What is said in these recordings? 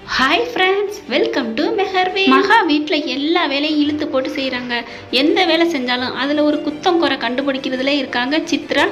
Hi friends welcome to மெஹர்வே மகா வீட்டில் எல்லா வேலையும் இழுத்து போட்டு செய்கிறாங்க எந்த வேலை செஞ்சாலும் அதில் ஒரு குத்தம் குறை கண்டுபிடிக்கிறதுல இருக்காங்க. சித்ரா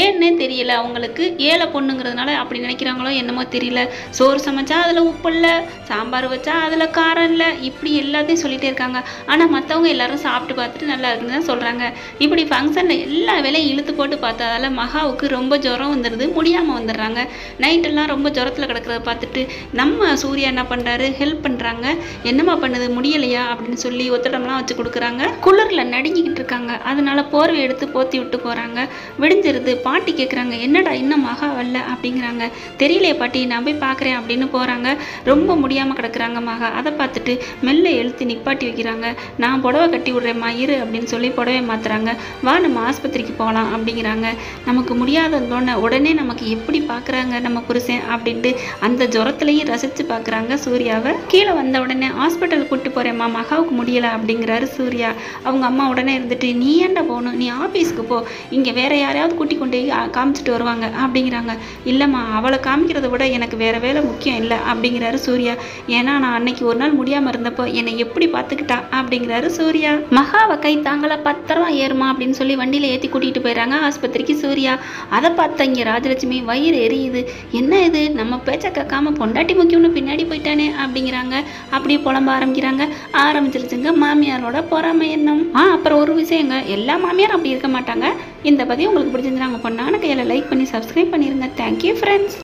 ஏன்னே தெரியல அவங்களுக்கு. ஏழை பொண்ணுங்கிறதுனால அப்படி நினைக்கிறாங்களோ என்னமோ தெரியல. சோறு சமைச்சா அதில் உப்பு இல்லை சாம்பார் வச்சா அதில் காரம் இல்லை இப்படி எல்லாத்தையும் சொல்லிட்டே இருக்காங்க. ஆனால் மற்றவங்க எல்லாரும் சாப்பிட்டு பார்த்துட்டு நல்லா இருக்குன்னு தான் சொல்கிறாங்க இப்படி ஃபங்க்ஷனில் எல்லா வேலையும் இழுத்து போட்டு பார்த்ததால மகாவுக்கு ரொம்ப ஜுரம் வந்துடுது முடியாமல் வந்துடுறாங்க. நைட்டெல்லாம் ரொம்ப ஜுரத்தில் கிடக்கிறத பார்த்துட்டு நம்ம சூர்யா என்ன பண்ணுறாரு ஹெல்ப் பண்ணுறாங்க என்னம்மா பண்ணுது? முடியலையா? அப்படின்னு சொல்லி ஒத்தடம்லாம் வச்சு கொடுக்குறாங்க. குளிரில் நடுங்கிக்கிட்டு இருக்காங்க. அதனால போர்வை எடுத்து போத்தி விட்டு போகிறாங்க விடிஞ்சிருது. பாட்டி கேட்குறாங்க என்னடா இன்னும் மகா வரல? அப்படிங்கிறாங்க. தெரியலையே பாட்டி நான் போய் பார்க்குறேன் அப்படின்னு போகிறாங்க ரொம்ப முடியாமல் கிடக்குறாங்க மகா. அதை பார்த்துட்டு மெல்ல எழுத்து நிப்பாட்டி வைக்கிறாங்க. நான் புடவை கட்டி விட்றேம்மா இரு அப்படின்னு சொல்லி புடவை மாற்றுறாங்க வா நம்ம ஆஸ்பத்திரிக்கு போகலாம் அப்படிங்கிறாங்க. நமக்கு முடியாதோன்னே உடனே நமக்கு எப்படி பார்க்குறாங்க நம்ம புருஷன்? அப்படின்ட்டு அந்த ஜுரத்துலையும் ரசித்து பார்க்குறாங்க சூர்யாவை கீழே வந்த உடனே ஹாஸ்பிட்டல் கூப்பிட்டு போகிறேம்மா மகாவுக்கு முடியலை அப்படிங்கிறாரு சூர்யா. அவங்க அம்மா உடனே இருந்துட்டு நீ ஏன்டா போகணும்? நீ ஆஃபீஸ்க்கு போ. இங்கே வேற யாரையாவது கூட்டி கொண்டு போய் காமிச்சிட்டு வருவாங்க. அப்படிங்கிறாங்க. இல்லைம்மா அவளை காமிக்கிறத விட எனக்கு வேற வேலை முக்கியம் இல்லை. அப்படிங்கிறாரு சூர்யா. ஏன்னா நான் அன்னைக்கு ஒரு நாள் முடியாமல் இருந்தப்போ என்னை எப்படி பார்த்துக்கிட்டா? அப்படிங்கிறாரு சூர்யா. மகாவை கை தாங்களா பத்திரம் ஏறுமா அப்படின்னு சொல்லி வண்டியில் ஏற்றி கூட்டிகிட்டு போயிடறாங்க ஆஸ்பத்திரிக்கு சூர்யா. அதை பார்த்த இங்கே ராஜலட்சுமி வயிறு எரியுது. என்ன இது? நம்ம பேச்சை கேட்காம பொண்டாட்டி முக்கியம்னு பின்னாடி போயிட்டானே அப்படிங்கிறாங்க. அப்படியே புலம்ப ஆரம்பிக்கிறாங்க. ஆரம்பிச்சிருச்சுங்க மாமியாரோட பொறாமை எண்ணம் ஆ அப்புறம் ஒரு விஷயங்க. எல்லா மாமியாரும் அப்படி இருக்க மாட்டாங்க. இந்த பதிவு உங்களுக்கு பிடிச்சிருந்து உங்கள் பொண்ணான கையில் லைக் பண்ணி சப்ஸ்கிரைப் பண்ணிடுங்க தேங்க்யூ ஃப்ரெண்ட்ஸ்